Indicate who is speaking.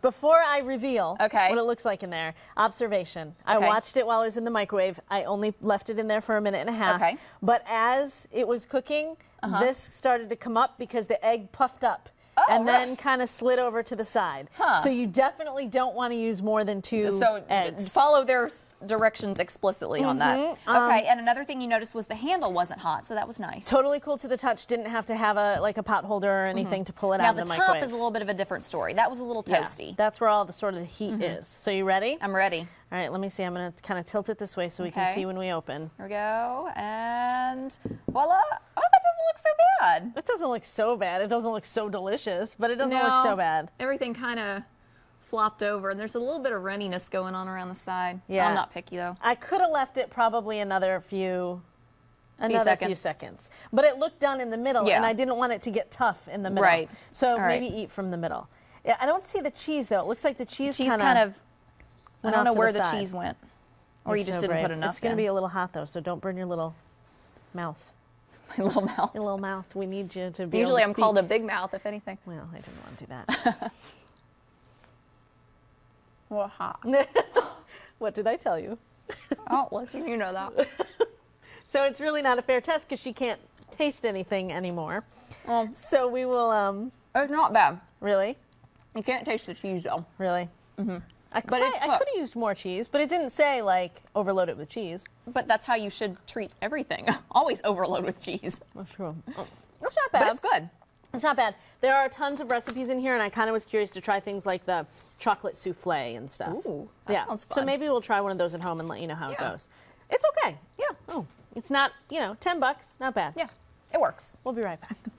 Speaker 1: Before I reveal
Speaker 2: Okay.
Speaker 1: what it looks like in there, observation. I watched it while it was in the microwave. I only left it in there for a minute and a half.
Speaker 2: Okay.
Speaker 1: But as it was cooking, uh-huh. this started to come up because the egg puffed up. Oh, and
Speaker 2: right.
Speaker 1: then kind of slid over to the side.
Speaker 2: Huh.
Speaker 1: So you definitely don't want to use more than two
Speaker 2: So
Speaker 1: eggs.
Speaker 2: follow their directions explicitly on that.
Speaker 1: Mm-hmm.
Speaker 2: Okay,
Speaker 1: Um,
Speaker 2: and another thing you noticed was the handle wasn't hot, so that was nice.
Speaker 1: Totally cool to the touch. Didn't have to have a like a pot holder or anything to pull it
Speaker 2: Mm-hmm. now
Speaker 1: out
Speaker 2: the
Speaker 1: of the
Speaker 2: top
Speaker 1: microwave.
Speaker 2: is a little bit of a different story. That was a little
Speaker 1: Yeah,
Speaker 2: toasty.
Speaker 1: that's where all the sort of the heat is. So you ready?
Speaker 2: I'm ready.
Speaker 1: All right, let me see. I'm going to kind of tilt it this way so we can
Speaker 2: Okay.
Speaker 1: see when we open.
Speaker 2: Here we go, and voila! Oh, that doesn't look so bad.
Speaker 1: It doesn't look so bad. It doesn't look so delicious, but it doesn't look so bad.
Speaker 2: Everything kind of flopped over, and there's a little bit of runniness going on around the side.
Speaker 1: Yeah.
Speaker 2: I'm not picky though.
Speaker 1: I could have left it probably another few another few
Speaker 2: seconds.
Speaker 1: seconds. But it looked done in the middle and I didn't want it to get tough in the middle.
Speaker 2: Right.
Speaker 1: So
Speaker 2: All right.
Speaker 1: maybe eat from the middle. Yeah, I don't see the cheese though. It looks like the cheese,
Speaker 2: Cheese
Speaker 1: kinda
Speaker 2: kind of. I don't know where
Speaker 1: the
Speaker 2: the, cheese went, or
Speaker 1: You're
Speaker 2: you just
Speaker 1: so
Speaker 2: didn't
Speaker 1: brave.
Speaker 2: put enough.
Speaker 1: It's going to be a little hot though, so don't burn your little mouth.
Speaker 2: my little mouth.
Speaker 1: Your little mouth. We need you to be
Speaker 2: Usually,
Speaker 1: able
Speaker 2: I'm
Speaker 1: to
Speaker 2: called a big mouth, if anything.
Speaker 1: Well, I didn't want to do that.
Speaker 2: Well, hot.
Speaker 1: what did I tell you?
Speaker 2: Oh, let you, you know that.
Speaker 1: So it's really not a fair test because she can't taste anything anymore.
Speaker 2: Um,
Speaker 1: So we will, um,
Speaker 2: it's not bad.
Speaker 1: really,
Speaker 2: You can't taste the cheese though.
Speaker 1: really. Mm-hmm. I could,
Speaker 2: But it's
Speaker 1: I, could have used more cheese, but it didn't say like overload it with cheese.
Speaker 2: But that's how you should treat everything. Always overload with cheese.
Speaker 1: That's true. It's not bad.
Speaker 2: But it's good.
Speaker 1: It's not bad. There are tons of recipes in here, and I kind of was curious to try things like the chocolate souffle and stuff.
Speaker 2: Ooh, that
Speaker 1: yeah.
Speaker 2: sounds
Speaker 1: So maybe we'll try one of those at home and let you know how it goes. It's okay.
Speaker 2: Yeah.
Speaker 1: Oh, it's not, you know, 10 bucks. Not bad.
Speaker 2: Yeah, it works.
Speaker 1: We'll be right back.